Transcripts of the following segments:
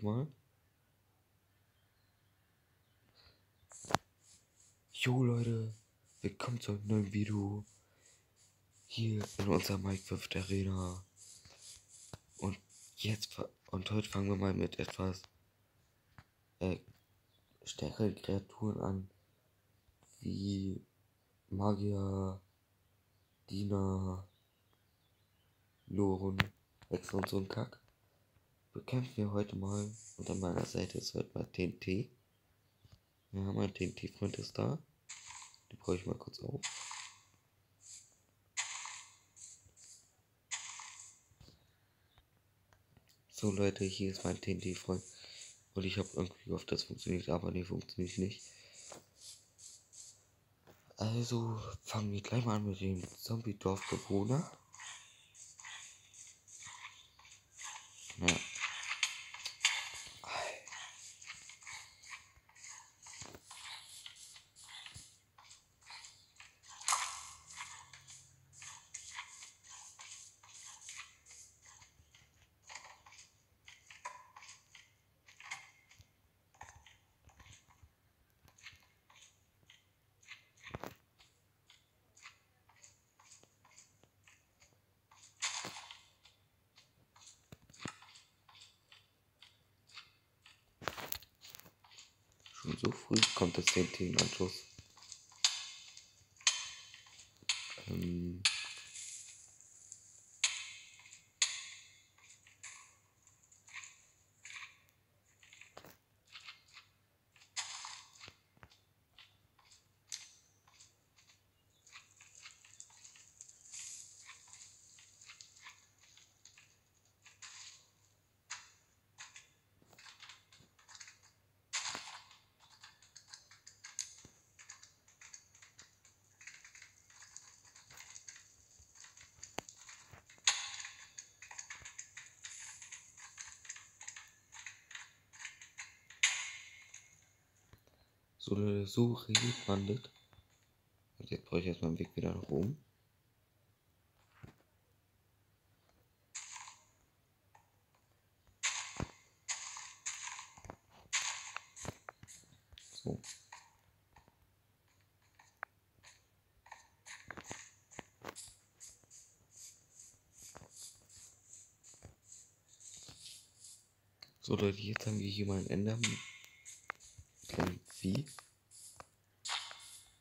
euch mal. Jo Leute, willkommen zu einem neuen Video hier in unserer Minecraft Arena. Und jetzt und heute fangen wir mal mit etwas äh, stärkeren Kreaturen an, wie Magier, Diener, Loren, Wechsel und so ein Kack bekämpfen wir heute mal. Und an meiner Seite ist heute mal TNT. Ja, mein TNT-Freund ist da. Die brauche ich mal kurz auf. So Leute, hier ist mein TNT-Freund. Und ich habe irgendwie gehofft, das funktioniert, aber nee, funktioniert nicht. Also fangen wir gleich mal an mit dem Zombie-Dorfbewohner. Ja. Schon so früh kommt das TNT in Anschluss. Ähm So, so redet. Und jetzt brauche ich erstmal einen Weg wieder nach oben. So. Leute, jetzt haben wir hier mal ein Enderman Vieh,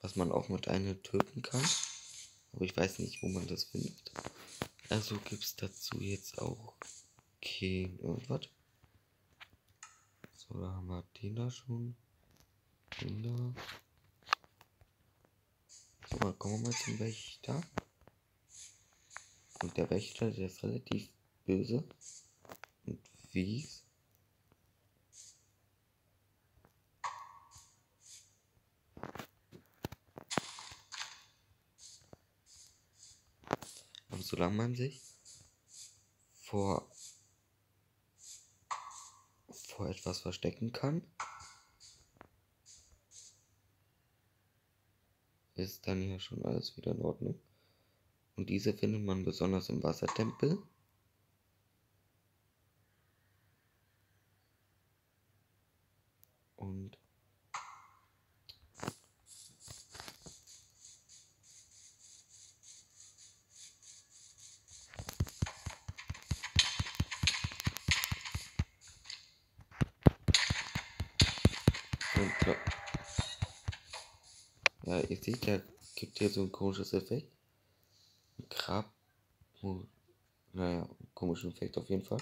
was man auch mit einer töten kann. Aber ich weiß nicht, wo man das findet. Also gibt es dazu jetzt auch kein irgendwas. So, da haben wir den da schon. Den da. So, dann kommen wir mal zum Wächter. Und der Wächter, der ist relativ böse und fies. Solange man sich vor, vor etwas verstecken kann, ist dann ja schon alles wieder in Ordnung. Und diese findet man besonders im Wassertempel. Und seht, der gibt hier so ein komisches Effekt. Ein Grab. Naja, komischen Effekt auf jeden Fall.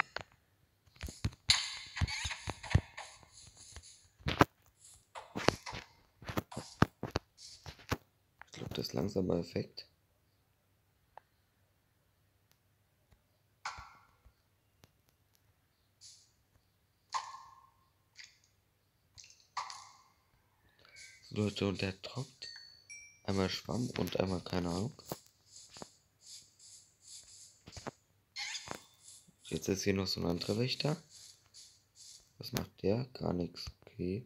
Ich glaube, das ist langsamer Effekt. Leute, und der droppt einmal Schwamm und einmal keine Ahnung. Jetzt ist hier noch so ein anderer Wächter. Was macht der? Gar nichts. Okay.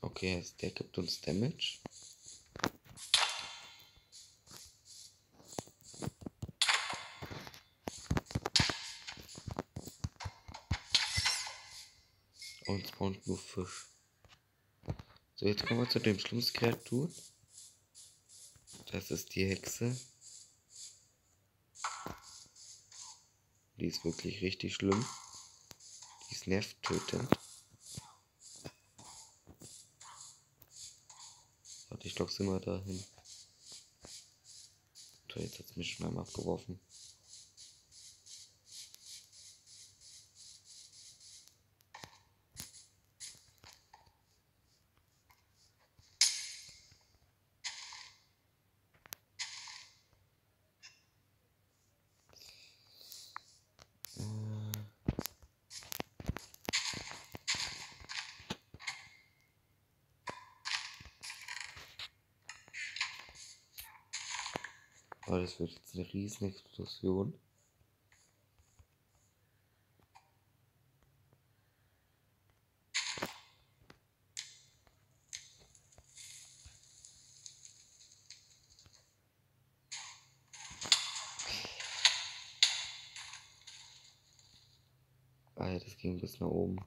Okay, der gibt uns Damage. Und spawnt nur Fisch. So, jetzt kommen wir zu dem schlimmsten Kreatur. Das ist die Hexe. Die ist wirklich richtig schlimm. Die ist nervtötend. Warte, ich lock sie mal dahin. So, jetzt hat es mich schon einmal abgeworfen. Oh, das wird jetzt eine riesen Explosion. Ah ja, das ging bis nach oben.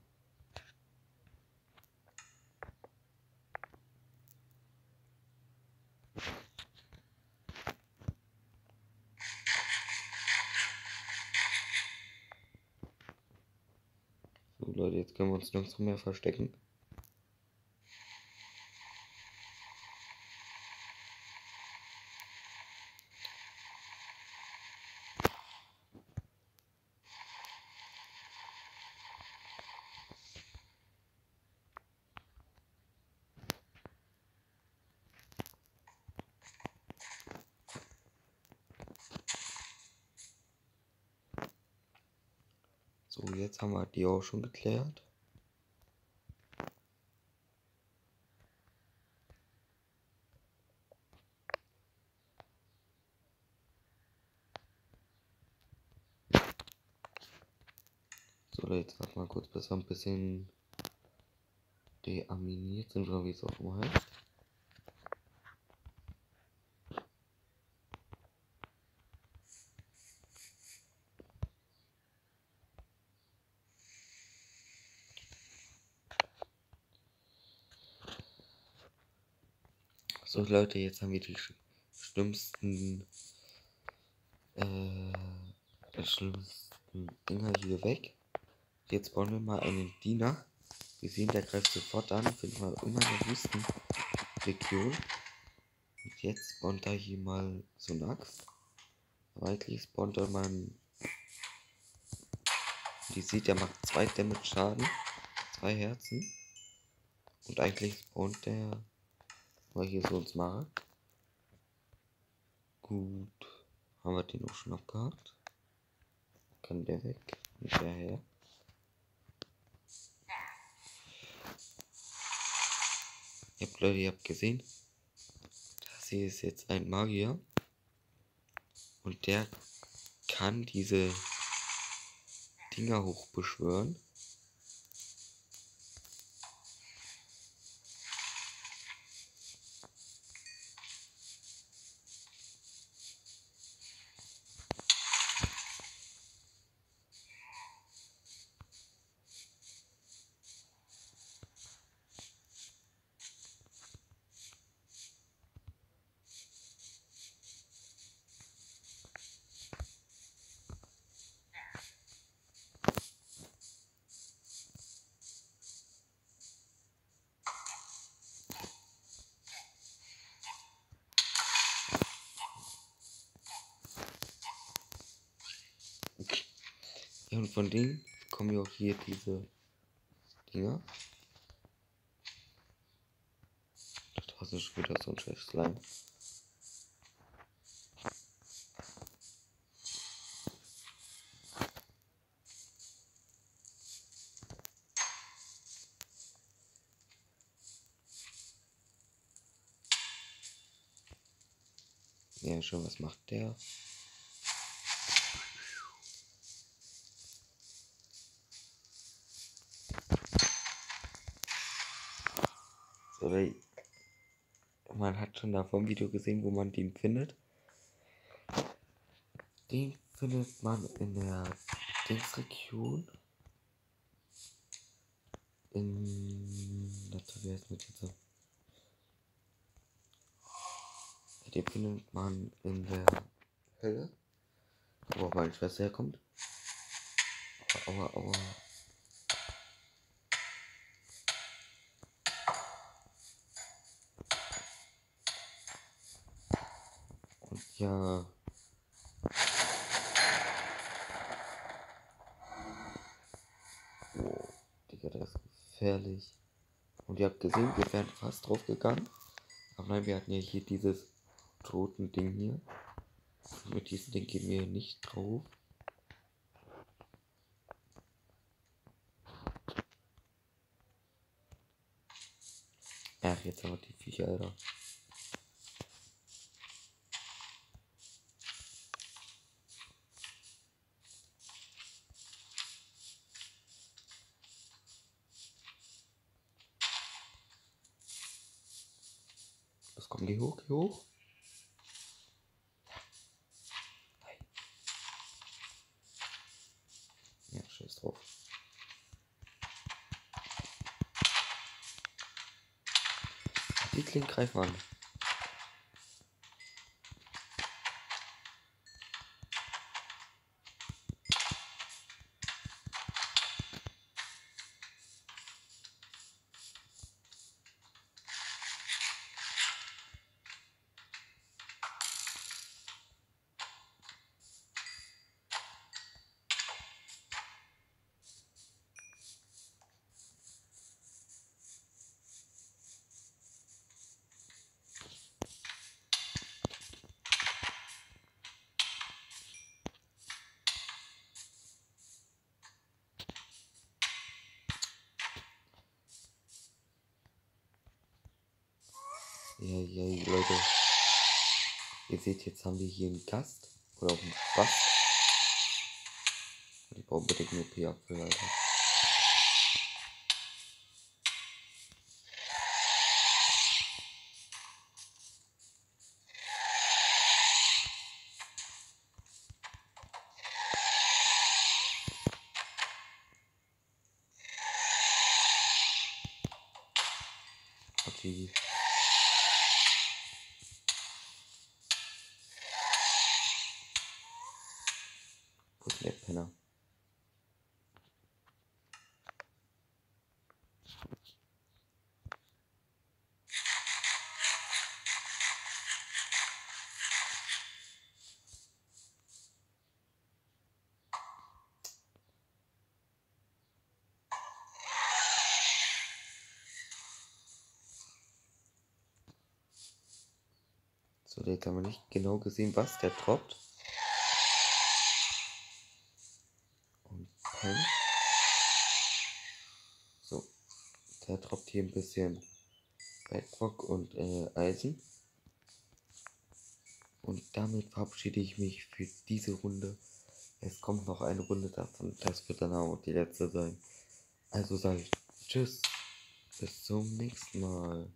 So Leute, jetzt können wir uns nirgendwo mehr verstecken. So, jetzt haben wir die auch schon geklärt. So, jetzt warten wir kurz, bis wir ein bisschen deaminiert sind, oder wie es auch immer heißt. So Leute, jetzt haben wir die sch schlimmsten äh, schlimmsten Dinger hier weg. Jetzt bauen wir mal einen Diener. Wir sehen, der greift sofort an, finden wir immer in der Wüstenregion. Und jetzt spawnt da hier mal so eine Axt. Aber eigentlich spawnt da man. Die sieht, der macht zwei Damage Schaden. Zwei Herzen. Und eigentlich spawnt der weil hier so uns Markt. Gut. Haben wir den auch schon abgehakt? Kann der weg? Und der her? Ihr habt Leute, ihr habt gesehen. Das hier ist jetzt ein Magier. Und der kann diese Dinger hochbeschwören. Und von denen kommen ja auch hier diese Dinger. Da draußen ist wieder so ein scheiß Slime. Ja, schon, was macht der? Oder man hat schon davon Video gesehen, wo man den findet. Den findet man in der Dingsregion. in. Dazu wäre es mit jetzt. Die findet man in der Hölle, wo meine Schwester herkommt. Aua, aua, ja. Oh, Digga, das ist gefährlich. Und ihr habt gesehen, wir wären fast drauf gegangen. Aber nein, wir hatten ja hier dieses roten Ding hier. Mit diesem Ding gehen wir nicht drauf. Ach, jetzt aber die Viecher, Alter. Los, komm, geh hoch, geh hoch. Ja, scheiß drauf. Die klingt greif an. Ja, ja, Leute. Ihr seht, jetzt haben wir hier einen Gast. Oder auch einen Spaß. Ich brauche unbedingt nur P-Apfel, Alter. So, jetzt haben wir nicht genau gesehen, was der droppt. Und Pen. So, der droppt hier ein bisschen Bedrock und äh, Eisen. Und damit verabschiede ich mich für diese Runde. Es kommt noch eine Runde davon. Das wird dann auch die letzte sein. Also sage ich Tschüss. Bis zum nächsten Mal.